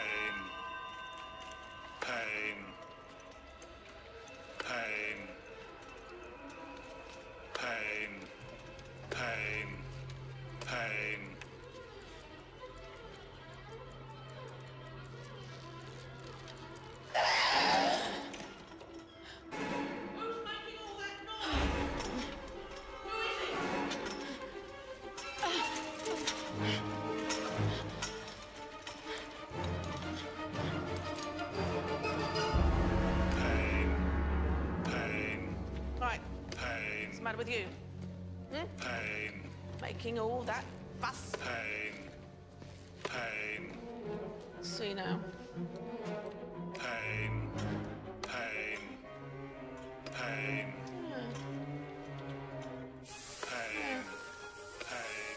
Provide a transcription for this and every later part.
pain, pain, pain, pain, pain, pain. Matter with you? Hmm? Pain. Making all that fuss. Pain. Pain. See now. Pain. Pain. Pain. Pain. Pain.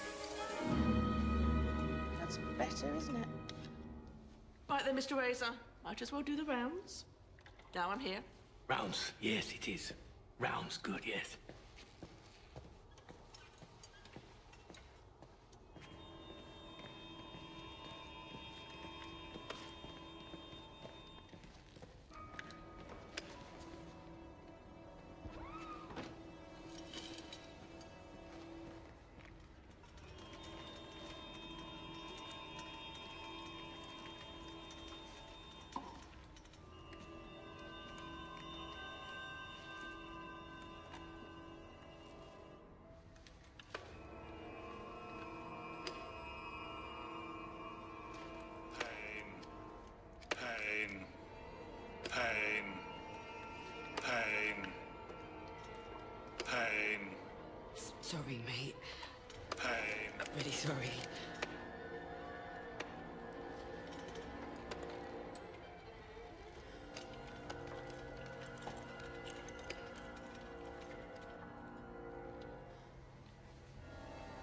That's better, isn't it? Right then, Mr. Razor. Might as well do the rounds. Now I'm here. Rounds, yes, it is. Rounds, good, yes. Pain. Sorry, mate. Pain. I'm really sorry.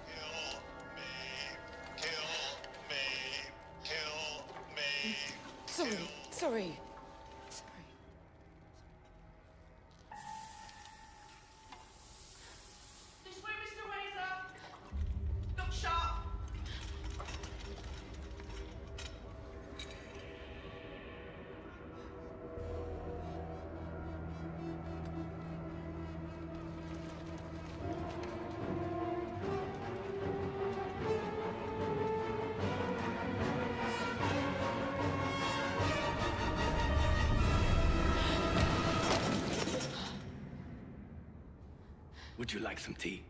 Kill me. Kill me. Kill me. Sorry, sorry. Would you like some tea?